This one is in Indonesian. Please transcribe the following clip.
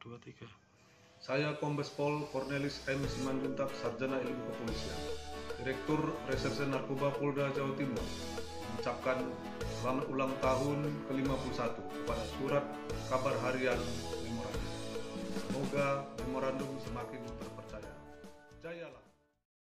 2023. Saya Kombes Pol Cornelis M. Simanjuntak, Sarjana Ilmu Kepolisian, Direktur Reserse Narkoba Polda Jawa Timur, mengucapkan selamat ulang tahun ke-51 kepada surat kabar harian memorandum. Semoga memorandum semakin